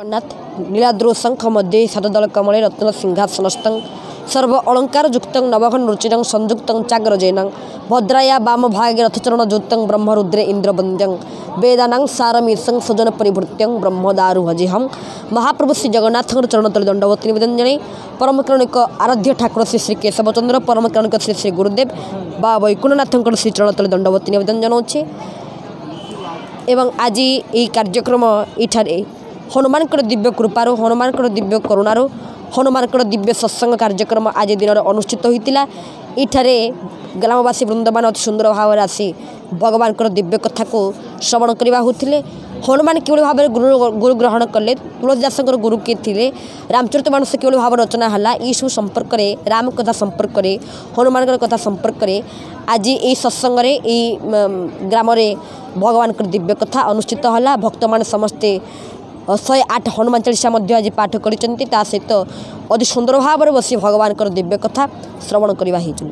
ଜଗନ୍ନାଥ ନୀଳାଦ୍ରୁ ଶଙ୍ଖ ମଧ୍ୟ ଶତଦଳ କମଳେ ରତ୍ନ ସିଂହାସନସ୍ତଂ ସର୍ବ অলঙ্কারযুক্তং নবঘনরুচিরং সংযুক্তং চাগ্রজেনং ভদ্রায়া বাম ভাগে রথচরণযুক্তং ব্রহ্মরুদ্রে ইন্দ্রবন্দ্যং বেদানাং সারমীর্ষং স্বজন পরিভৃত্যং ব্রহ্মদারু ভজিহম মহাপ্রভু শ্রী জগন্নাথঙ্কর চরণতলে দণ্ডবত নিবেদন জনাই পরম কারণিক আরাধ্য ঠাকুর শ্রী শ্রী কেশবচন্দ্র পরম কারণিক শ্রী শ্রী গুরুদেব বা বৈকুণ্ঠনাথঙ্কর শ্রী চরণতলে দণ্ডবত নিবেদন জনাওছি এবং আজি এই কার্যক্রম এঠারে ହନୁମାନଙ୍କର ଦିବ୍ୟ କୃପାରୁ ହନୁମାନଙ୍କର ଦିବ୍ୟ କରୁଣାରୁ ହନୁମାନଙ୍କର ଦିବ୍ୟ ସତ୍ସଙ୍ଗ କାର୍ଯ୍ୟକ୍ରମ ଆଜି ଦିନରେ ଅନୁଷ୍ଠିତ ହୋଇଥିଲା ଏଠାରେ ଗ୍ରାମବାସୀ ବୃନ୍ଦମାନେ ଅତି ସୁନ୍ଦର ଭାବରେ ଆସି ଭଗବାନଙ୍କର ଦିବ୍ୟ କଥାକୁ ଶ୍ରବଣ କରିବା ହେଉଥିଲେ ହନୁମାନ କିଭଳି ଭାବରେ ଗୁରୁ ଗୁରୁ ଗ୍ରହଣ କଲେ ତୁଳସୀଦାସଙ୍କର ଗୁରୁ କିଏ ଥିଲେ ରାମଚରିତ ମାନସ କିଭଳି ଭାବରେ ରଚନା ହେଲା ଏହିସବୁ ସମ୍ପର୍କରେ ରାମ କଥା ସମ୍ପର୍କରେ ହନୁମାନଙ୍କର କଥା ସମ୍ପର୍କରେ ଆଜି ଏହି ସତ୍ସଙ୍ଗରେ ଏହି ଗ୍ରାମରେ ଭଗବାନଙ୍କର ଦିବ୍ୟ କଥା ଅନୁଷ୍ଠିତ ହେଲା ଭକ୍ତମାନେ ସମସ୍ତେ ଶହେ ଆଠ ହନୁମାନ ଚାଳିଶା ମଧ୍ୟ ଆଜି ପାଠ କରିଛନ୍ତି ତା ସହିତ ଅତି ସୁନ୍ଦର ଭାବରେ ବସି ଭଗବାନଙ୍କର ଦିବ୍ୟ କଥା ଶ୍ରବଣ କରିବା ହେଇଛନ୍ତି